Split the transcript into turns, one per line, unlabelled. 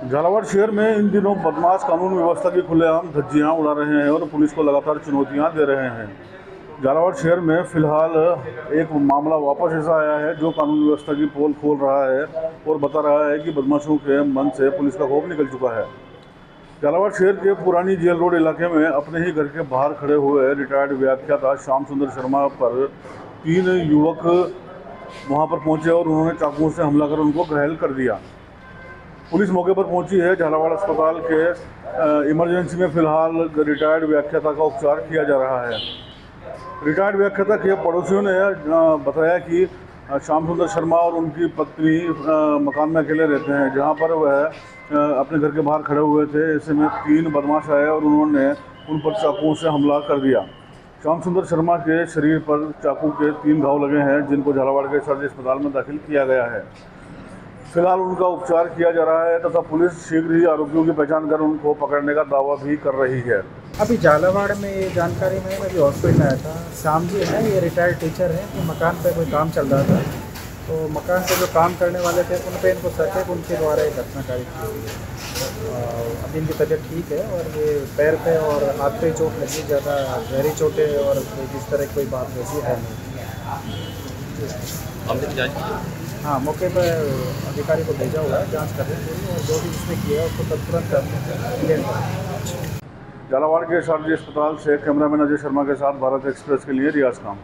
झालावाड़ शहर में इन दिनों बदमाश कानून व्यवस्था की खुलेआम धज्जियाँ उड़ा रहे हैं और पुलिस को लगातार चुनौतियाँ दे रहे हैं। झालावाड़ शहर में फ़िलहाल एक मामला वापस ऐसा आया है जो कानून व्यवस्था की पोल खोल रहा है और बता रहा है कि बदमाशों के मन से पुलिस का खौफ निकल चुका है। झालावाड़ शहर के पुरानी जेल रोड इलाके में अपने ही घर के बाहर खड़े हुए रिटायर्ड व्याख्याता श्याम सुंदर शर्मा पर तीन युवक वहाँ पर पहुँचे और उन्होंने चाकुओं से हमला कर उनको घायल कर दिया। पुलिस मौके पर पहुँची है, झालावाड़ अस्पताल के इमरजेंसी में फ़िलहाल रिटायर्ड व्याख्याता का उपचार किया जा रहा है। रिटायर्ड व्याख्याता के पड़ोसियों ने बताया कि श्याम सुंदर शर्मा और उनकी पत्नी मकान में अकेले रहते हैं, जहाँ पर वह अपने घर के बाहर खड़े हुए थे। ऐसे में तीन बदमाश आए और उन्होंने उन पर चाकुओं से हमला कर दिया। श्याम सुंदर शर्मा के शरीर पर चाकू के तीन घाव लगे हैं, जिनको झालावाड़ के सर्दी अस्पताल में दाखिल किया गया है। फ़िलहाल उनका उपचार किया जा रहा है तथा पुलिस शीघ्र ही आरोपियों की पहचान कर उनको पकड़ने का दावा भी कर रही है।
अभी झालावाड़ में ये जानकारी में मैं भी हॉस्पिटल आया था। शाम जी है ये रिटायर्ड टीचर हैं तो मकान पे कोई काम चल रहा था। तो मकान पे जो काम करने वाले थे उन पे इनको है उनके द्वारा एक घटना कारित की हुई है। अभी इनकी तबीयत ठीक है और ये पैर पे और हाथ पे चोट लगी ज़्यादा गहरी चोटें और इस तरह कोई बात वैसी है नहीं। हाँ मौके पर अधिकारी को भेजा हुआ है, जाँच कर रहे हैं। और जो भी इसने किया उसको तत्पुरंत
झालावाड़ के शारजी अस्पताल से कैमरामैन अजय शर्मा के साथ भारत एक्सप्रेस के लिए रियाज काम।